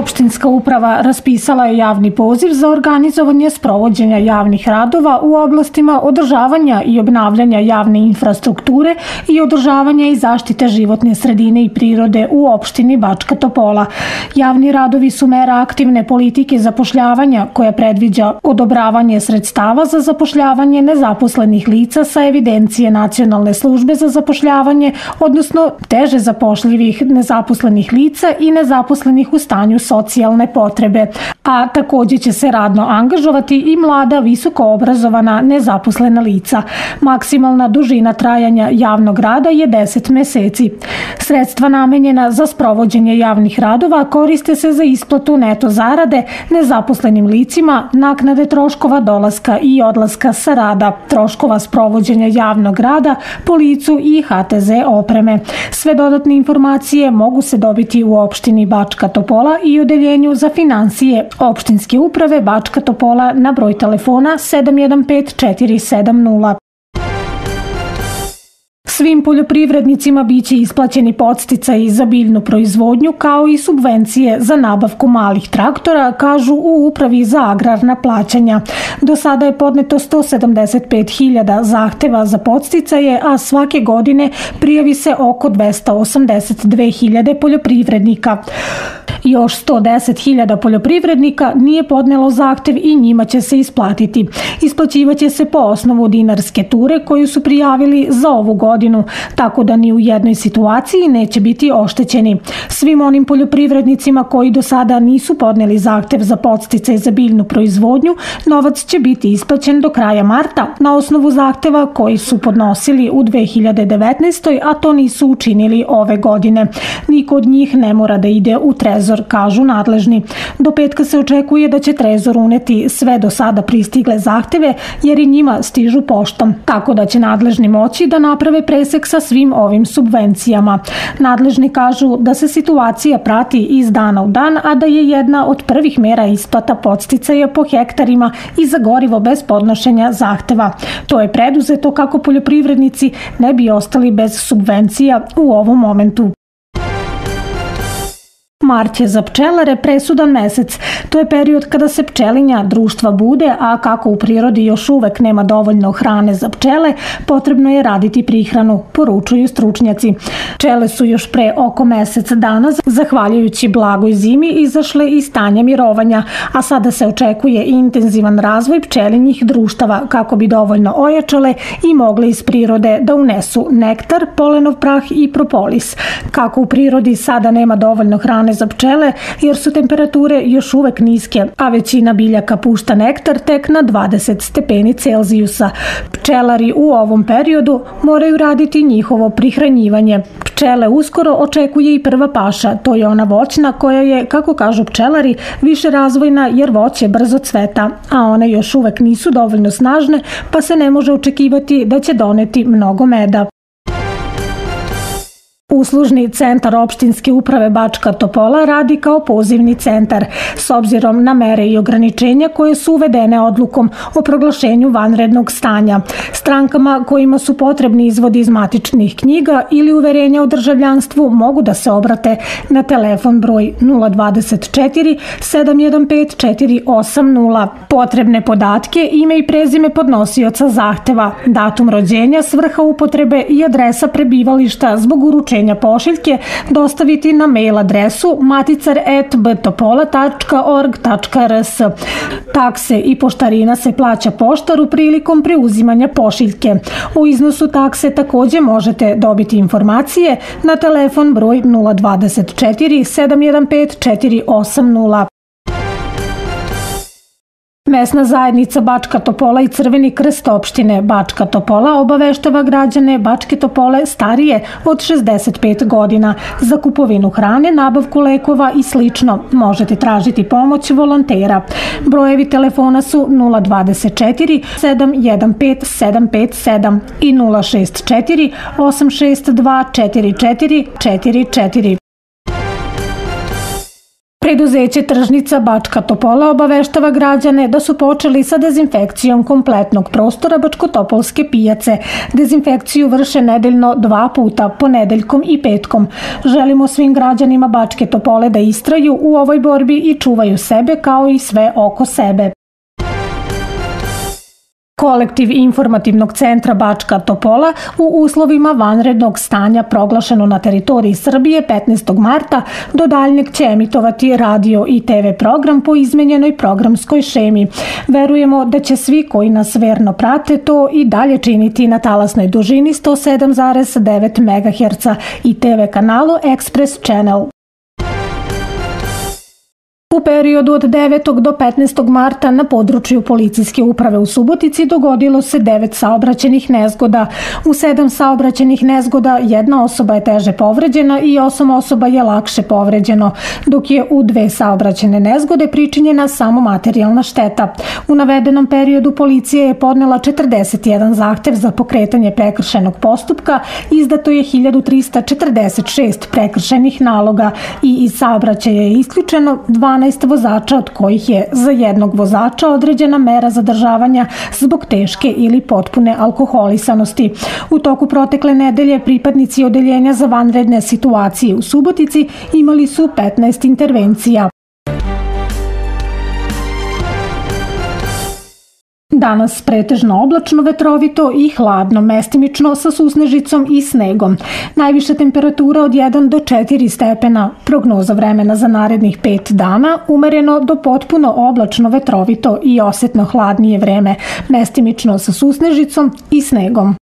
Opštinska uprava raspisala je javni poziv za organizovanje sprovođenja javnih radova u oblastima održavanja i obnavljanja javne infrastrukture i održavanja i zaštite životne sredine i prirode u opštini Bačka Topola. Javni radovi su mera aktivne politike zapošljavanja koja predviđa odobravanje sredstava za zapošljavanje nezaposlenih lica sa evidencije Nacionalne službe za zapošljavanje, odnosno teže zapošljivih nezaposlenih lica i nezaposlenih u stanju socijalne potrebe, a takođe će se radno angažovati i mlada visoko obrazovana nezaposlena lica. Maksimalna dužina trajanja javnog rada je 10 meseci. Sredstva namenjena za sprovođenje javnih radova koriste se za isplatu neto zarade nezaposlenim licima, naknade troškova dolaska i odlaska sa rada, troškova sprovođenja javnog rada, policu i HTZ opreme. Sve dodatne informacije mogu se dobiti u opštini Bačka Topola i Odeljenju za financije opštinske uprave Bačka Topola na broj telefona 715 470. Svim poljoprivrednicima biće isplaćeni podsticaji za biljnu proizvodnju kao i subvencije za nabavku malih traktora, kažu u Upravi za agrarna plaćanja. Do sada je podneto 175.000 zahteva za podsticaje, a svake godine prijavi se oko 282.000 poljoprivrednika. Još 110.000 poljoprivrednika nije podnelo zahtev i njima će se isplatiti. Isplaćivaće se po osnovu dinarske ture koju su prijavili za ovu godinu, tako da ni u jednoj situaciji neće biti oštećeni. Svim onim poljoprivrednicima koji do sada nisu podneli zahtev za podsticaj za biljnu proizvodnju, novac će biti isplaćen do kraja marta na osnovu zahteva koji su podnosili u 2019. a to nisu učinili ove godine. Niko od njih ne mora da ide u trezor Trezor, kažu nadležni. Do petka se očekuje da će Trezor uneti sve do sada pristigle zahteve jer i njima stižu poštom, tako da će nadležni moći da naprave presek sa svim ovim subvencijama. Nadležni kažu da se situacija prati iz dana u dan, a da je jedna od prvih mera isplata podsticaja po hektarima i za gorivo bez podnošenja zahteva. To je preduzeto kako poljoprivrednici ne bi ostali bez subvencija u ovom momentu. Mart je za pčelare presudan mesec. To je period kada se pčelinja društva bude, a kako u prirodi još uvek nema dovoljno hrane za pčele, potrebno je raditi prihranu, poručuju stručnjaci. Pčele su još pre oko mesec dana, zahvaljujući blagoj zimi, izašle iz stanja mirovanja, a sada se očekuje intenzivan razvoj pčelinjih društava kako bi dovoljno ojačale i mogle iz prirode da unesu nektar, polenov prah i propolis. Kako u prirodi sada nema dovoljno hrane za pčele jer su temperature još uvek niske, a većina biljaka pušta nektar tek na 20 stepeni Celzijusa. Pčelari u ovom periodu moraju raditi njihovo prihranjivanje. Pčele uskoro očekuje i prva paša, to je ona voćna koja je, kako kažu pčelari, više razvojna jer voće brzo cveta, a one još uvek nisu dovoljno snažne pa se ne može očekivati da će doneti mnogo meda. Uslužni centar opštinske uprave Bačka Topola radi kao pozivni centar s obzirom na mere i ograničenja koje su uvedene odlukom o proglašenju vanrednog stanja. Strankama kojima su potrebni izvodi iz matičnih knjiga ili uverenja o državljanstvu mogu da se obrate na telefon broj 024 715 480. Potrebne podatke, ime i prezime podnosioca zahteva, datum rođenja, svrha upotrebe i adresa prebivališta zbog uručenja uručenja pošiljke dostaviti na mail adresu maticar.btopola.org.rs. Takse i poštarina se plaća poštaru prilikom preuzimanja pošiljke. U iznosu takse takođe možete dobiti informacije na telefon broj 024 715 480. Mesna zajednica Bačka Topola i Crveni krst opštine Bačka Topola obaveštava građane Bačke Topole starije od 65 godina za kupovinu hrane, nabavku lekova i slično. Možete tražiti pomoć volontera. Brojevi telefona su 024 715 757 i 064 862 4444. Preduzeće Tržnica Bačka Topola obaveštava građane da su počeli sa dezinfekcijom kompletnog prostora Bačkotopolske pijace. Dezinfekciju vrše nedeljno dva puta, ponedeljkom i petkom. Želimo svim građanima Bačke Topole da istraju u ovoj borbi i čuvaju sebe kao i sve oko sebe. Kolektiv informativnog centra Bačka Topola u uslovima vanrednog stanja proglašeno na teritoriji Srbije 15. marta do daljnjeg će emitovati radio i TV program po izmenjenoj programskoj šemi. Verujemo da će svi koji nas verno prate to i dalje činiti na talasnoj dužini 107,9 MHz i TV kanalu Express Channel. U periodu od 9. do 15. marta na području policijske uprave u Subotici dogodilo se devet saobraćenih nezgoda. U sedam saobraćenih nezgoda jedna osoba je teže povređena i osam osoba je lakše povređeno, dok je u dve saobraćene nezgode pričinjena samo materijalna šteta. U navedenom periodu policija je podnela 41 zahtev za pokretanje prekršenog postupka, izdato je 1346 prekršenih naloga i iz saobraćaja je isključeno 12 12 vozača od kojih je za jednog vozača određena mera zadržavanja zbog teške ili potpune alkoholisanosti. U toku protekle nedelje pripadnici odeljenja za vanredne situacije u Subotici imali su 15 intervencija. Danas pretežno oblačno, vetrovito i hladno, mestimično sa susnežicom i snegom. Najviša temperatura od 1 do 4 stepena, prognoza vremena za narednih 5 dana, umereno do potpuno oblačno, vetrovito i osetno hladnije vreme, mestimično sa susnežicom i snegom.